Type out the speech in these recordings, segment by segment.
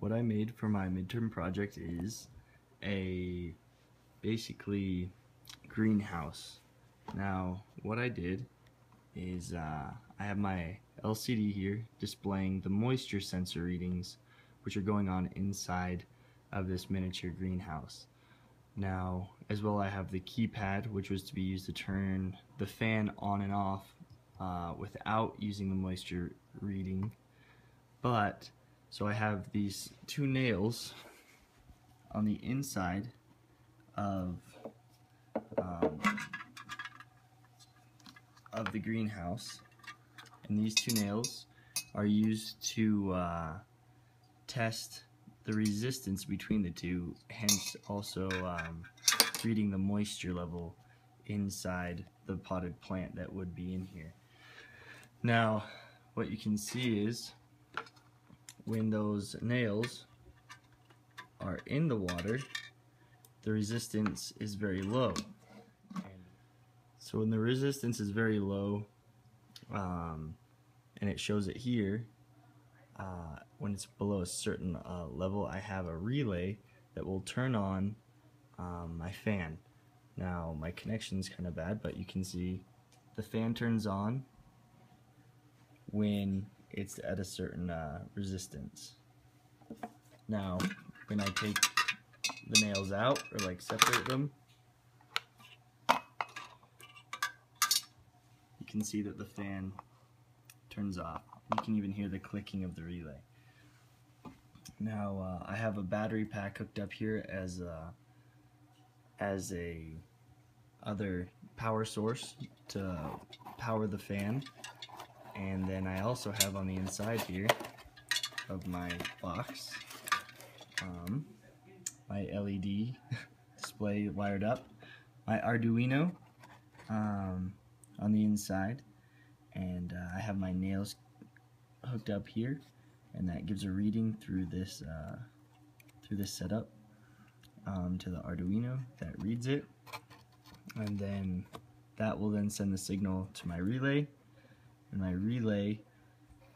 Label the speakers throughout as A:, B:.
A: what I made for my midterm project is a basically greenhouse. Now, what I did is uh, I have my LCD here displaying the moisture sensor readings which are going on inside of this miniature greenhouse. Now, as well I have the keypad which was to be used to turn the fan on and off uh, without using the moisture reading but so I have these two nails on the inside of um, of the greenhouse. And these two nails are used to uh, test the resistance between the two hence also um, reading the moisture level inside the potted plant that would be in here. Now what you can see is when those nails are in the water, the resistance is very low. So when the resistance is very low, um, and it shows it here, uh, when it's below a certain uh, level, I have a relay that will turn on um, my fan. Now my connection is kind of bad, but you can see the fan turns on when it's at a certain uh, resistance. Now, when I take the nails out or like separate them, you can see that the fan turns off. You can even hear the clicking of the relay. Now uh, I have a battery pack hooked up here as a, as a other power source to power the fan and then I also have on the inside here of my box um, my LED display wired up, my Arduino um, on the inside, and uh, I have my nails hooked up here, and that gives a reading through this uh, through this setup um, to the Arduino that reads it, and then that will then send the signal to my relay and my relay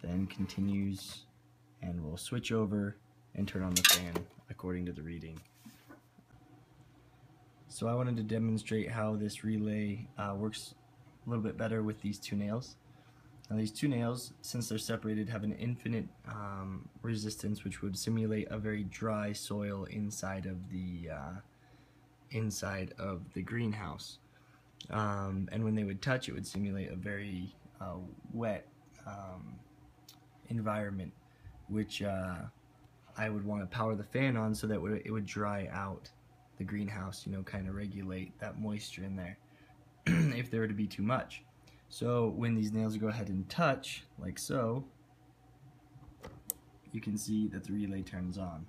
A: then continues and will switch over and turn on the fan according to the reading. So I wanted to demonstrate how this relay uh, works a little bit better with these two nails. Now these two nails, since they're separated, have an infinite um, resistance which would simulate a very dry soil inside of the uh, inside of the greenhouse. Um, and when they would touch, it would simulate a very wet um, environment, which uh, I would want to power the fan on so that it would dry out the greenhouse, you know, kind of regulate that moisture in there if there were to be too much. So when these nails go ahead and touch, like so, you can see that the relay turns on.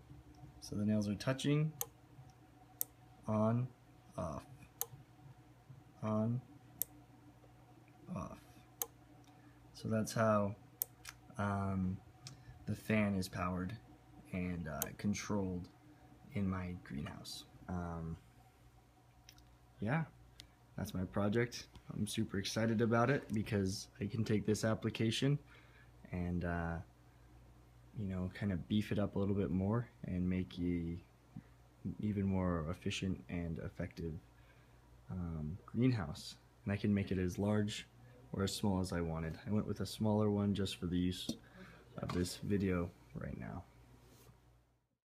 A: So the nails are touching, on, off, on, off. So that's how um, the fan is powered and uh, controlled in my greenhouse. Um, yeah, that's my project. I'm super excited about it because I can take this application and uh, you know kind of beef it up a little bit more and make a even more efficient and effective um, greenhouse. And I can make it as large or as small as I wanted. I went with a smaller one just for the use of this video right now.